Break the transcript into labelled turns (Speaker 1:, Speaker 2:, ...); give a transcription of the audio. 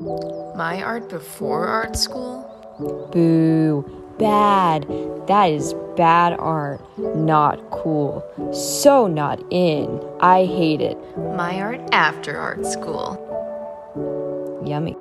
Speaker 1: My art before art school?
Speaker 2: Boo. Bad. That is bad art. Not cool. So not in. I hate it.
Speaker 1: My art after art school.
Speaker 2: Yummy.